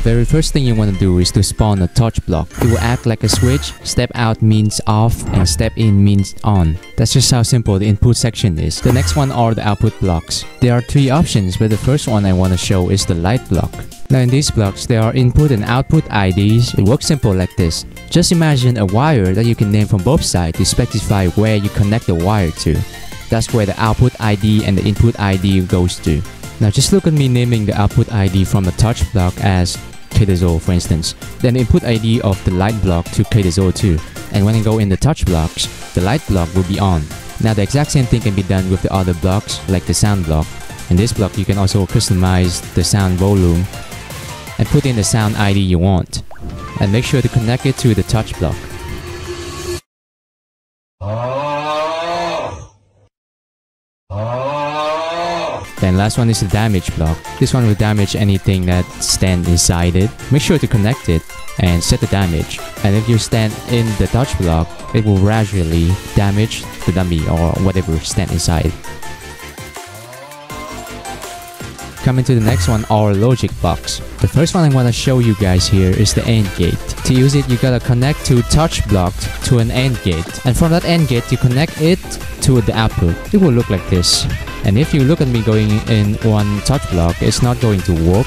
the very first thing you want to do is to spawn a touch block. It will act like a switch, step out means off, and step in means on. That's just how simple the input section is. The next one are the output blocks. There are three options, but the first one I want to show is the light block. Now in these blocks, there are input and output IDs. It works simple like this. Just imagine a wire that you can name from both sides to specify where you connect the wire to. That's where the output ID and the input ID goes to. Now just look at me naming the output ID from the touch block as For instance. Then input ID of the light block to Kdazol too. And when I go in the touch blocks, the light block will be on. Now the exact same thing can be done with the other blocks like the sound block. In this block you can also customize the sound volume and put in the sound ID you want. And make sure to connect it to the touch block. Then last one is the damage block. This one will damage anything that stand inside it. Make sure to connect it and set the damage. And if you stand in the touch block, it will gradually damage the dummy or whatever stand inside. Coming to the next one, our logic box. The first one I want to show you guys here is the AND gate. To use it, you gotta connect to touch block to an AND gate. And from that AND gate, you connect it to the output. It will look like this. And if you look at me going in one touch block, it's not going to work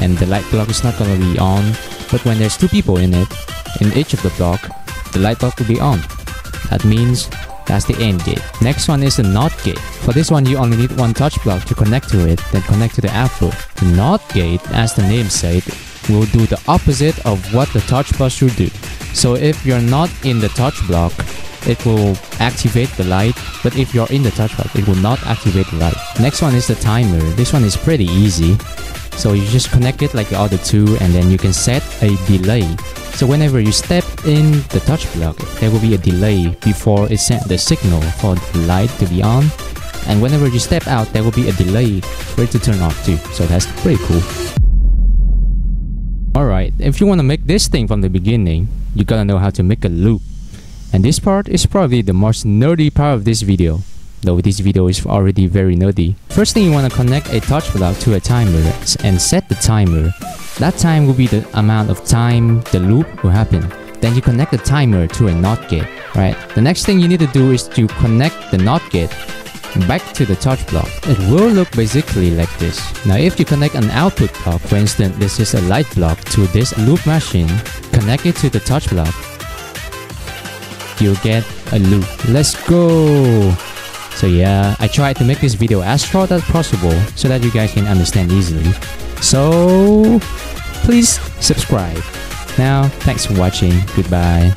and the light block is not going to be on. But when there's two people in it, in each of the block, the light block will be on. That means that's the AND gate. Next one is the NOT gate. For this one, you only need one touch block to connect to it, then connect to the output. The NOT gate, as the name said, will do the opposite of what the touch block should do. So if you're not in the touch block, it will activate the light but if you're in the touch block it will not activate the light. Next one is the timer. This one is pretty easy. So you just connect it like the other two and then you can set a delay. So whenever you step in the touch block there will be a delay before it sent the signal for the light to be on. And whenever you step out there will be a delay for it to turn off too. So that's pretty cool. Alright, if you want to make this thing from the beginning, you gotta know how to make a loop. And this part is probably the most nerdy part of this video, though this video is already very nerdy. First thing you want to connect a touch block to a timer and set the timer. That time will be the amount of time the loop will happen. Then you connect the timer to a NOT gate, right? The next thing you need to do is to connect the NOT gate back to the touch block. It will look basically like this. Now if you connect an output block, for instance this is a light block to this loop machine, connect it to the touch block, you'll get a loop. Let's go! So yeah, I tried to make this video as short as possible so that you guys can understand easily. So please subscribe. Now, thanks for watching. Goodbye.